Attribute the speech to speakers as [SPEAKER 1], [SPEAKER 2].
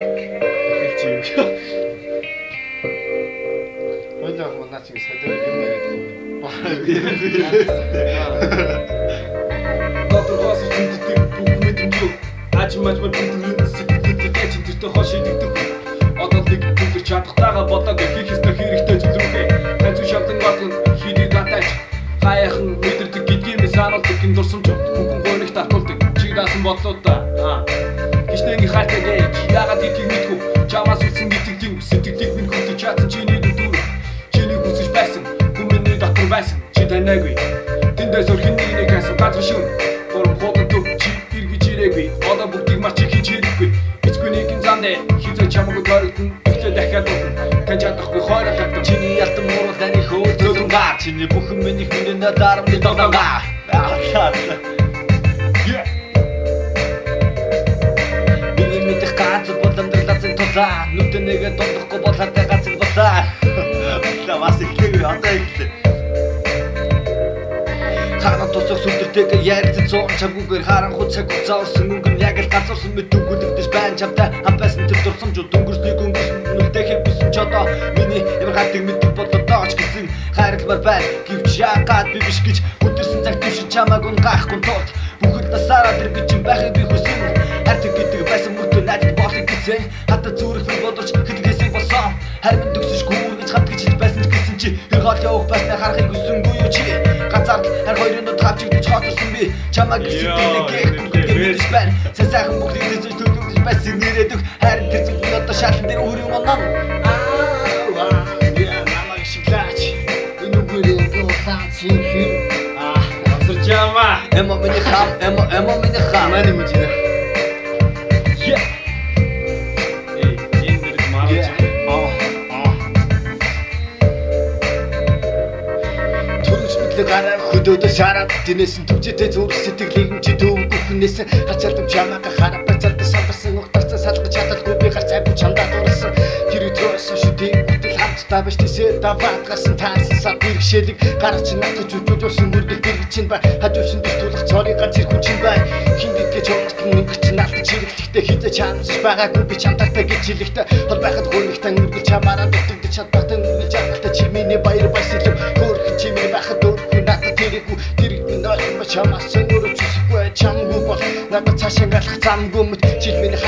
[SPEAKER 1] Чи юм. Хойлоо манаа чи садаа юм яриад
[SPEAKER 2] Доторгоос мэддэг бүх мэдрэмжийг аж мажмар бүдгэн сэтгэлдээ тач тэртээ хол шийдэгдэх. Одоо нэг бүдгэр чадхтайгаа бодог хийх ёстой хэрэгтэй зүйлрүүгээ. Тань шавдан гатын хийдэг датач гайхан мэдэрдэг гэдгийг сануулдаг гин дурсамж бүхэн гойныг татуулдаг. Чиг даасан бодлоо да. Гişнэнгийн хайтай гэж ягаад гэдгийг мэдгүй. Чамаас үтсэн гэдгийг сэтгэлийг минь хөтөж чадсан чиний дүр. Чиний хүсэж байсан. Хүмүүний дотор байсан. Чи танаагүй. Тэндээс өрхөний нэг хасан газар шүн. Гурван хоолой төв чи эргэж ирээгүй. Одоо бүгдийг их хийж хэрэггүй. Эцгүй нэгэн зам дээр хизээ чамаагүй төрөгдөн. Эхлээ дахиад өгөн. Тань чадахгүй хойроо татсан.
[SPEAKER 3] Чиний ялтан муу таны хөөцөлөн га Чиний бүхэн миний хүнээ дарамны догнога Миний амьдралын тулаа Нүдэ нэгэ дундахгүй бол хатаа гац болаа За бас ихлэв одоо ихлээ Харан тусах сүлдэртэйг ярилцсан цоон чамгүйгээр харанхуй цаг хугацаа орсон өнгөн яг л газарсан мэд дүгүлэгдэж байн чамтай хамбайсан тэр дурсамжууд өнгөрснийг өнгөрсөн нүлдээ хэвсэн ч одоо миний ямар хатыг мэддэг бол одоо ч гэсэн хайрламар байна. Гэвч яагаад би биш гэж өдөрсөн цаг төвшин чамааг ун гахгүй тулд. Бүхэл насаараа тэр гэж юм байхыг би хүсэн хайртай гэдэг байсан мөртөө гэсэн хата зүрх би бодож хэтгээсэн болсон? Харин төгсөж гүүргэж хат гэж хэлж байсан ч гэсэн чи хэр гол явах байснаа харахыг хүсэнгүй юу чи? Ганцаар хар хоёрын дот хавчигдж хоцорсон би. Чамааг сэтгэлээ гэх байна. Сайн сайхан бүхнийг дэжж төлөвлөж байсан нэрэдэг харин тэр зүйл одоо шалан дээр өөрийн оноо
[SPEAKER 1] намайг шиглаач. Энэ үгээрээ усан чи хэр
[SPEAKER 2] Аа, яамаа.
[SPEAKER 3] Эмо миний хам эмо эмо миний хам
[SPEAKER 1] манай мужина.
[SPEAKER 3] Төрөж мэдлэг гараа хөдөөдөө шараад динэсэн төвчтэй зүрх сэтгэлийг чи төвгөх хүнээс хачаалт чамаага хараа бацалт самбарсан угтарсан салгаж чадалгүй би гарч айбу чамдаа дурсан. Тэр өдрөөс шүдий бүтэл хамтдаа биш тийсээ даваад гарсан. Таасан сав бэрхшээлэг гарч надад жүжүүлсэн мөргөл дэрэг чинь бай. Хажуушин дэс тулах цорын ганц хэрхэн чинь бай. Хин гэдгээ чонгосон өнгөч наалт чирэглэхдээ хизээ чаамсаж байгаагүй би чамтагтай гэж хэлэхдээ. Хол байхад хөрмөгтэн үргэлж чамаараа дутагдаж тэрэг минь ойлгомо чамаас өөрөж үсэхгүй чамгүй бол надад цаашаа галах замгүй мэт чил миний